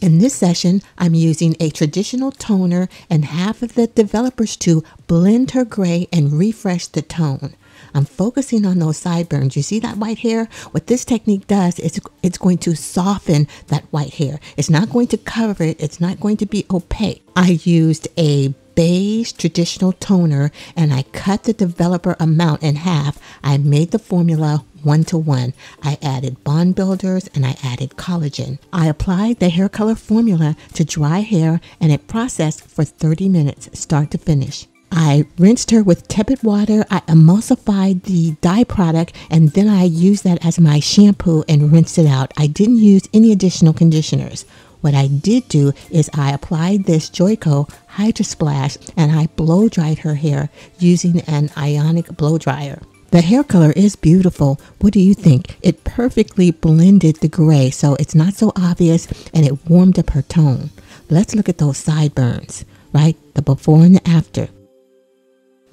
In this session, I'm using a traditional toner and half of the developers to blend her gray and refresh the tone. I'm focusing on those sideburns. You see that white hair? What this technique does is it's going to soften that white hair. It's not going to cover it. It's not going to be opaque. I used a beige traditional toner and I cut the developer amount in half. I made the formula one to one. I added bond builders and I added collagen. I applied the hair color formula to dry hair and it processed for 30 minutes, start to finish. I rinsed her with tepid water. I emulsified the dye product and then I used that as my shampoo and rinsed it out. I didn't use any additional conditioners. What I did do is I applied this Joico Hydra Splash and I blow dried her hair using an ionic blow dryer. The hair color is beautiful. What do you think? It perfectly blended the gray so it's not so obvious and it warmed up her tone. Let's look at those sideburns, right? The before and the after.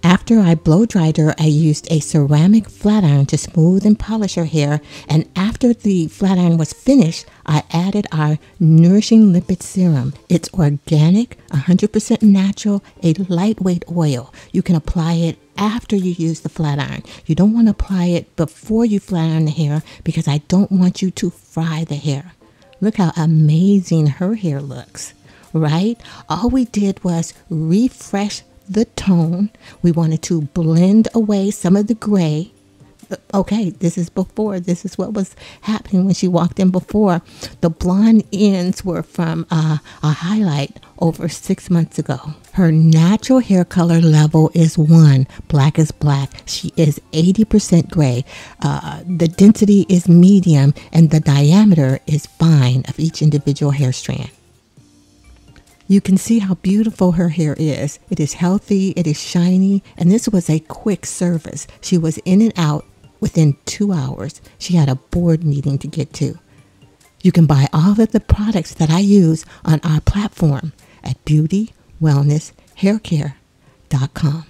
After I blow dried her, I used a ceramic flat iron to smooth and polish her hair. And after the flat iron was finished, I added our Nourishing Lipid Serum. It's organic, 100% natural, a lightweight oil. You can apply it after you use the flat iron. You don't want to apply it before you flat iron the hair because I don't want you to fry the hair. Look how amazing her hair looks, right? All we did was refresh the tone. We wanted to blend away some of the gray. Okay, this is before. This is what was happening when she walked in before. The blonde ends were from uh, a highlight over six months ago. Her natural hair color level is one. Black is black. She is 80% gray. Uh, the density is medium, and the diameter is fine of each individual hair strand. You can see how beautiful her hair is. It is healthy, it is shiny, and this was a quick service. She was in and out within two hours. She had a board meeting to get to. You can buy all of the products that I use on our platform at beautywellnesshaircare.com.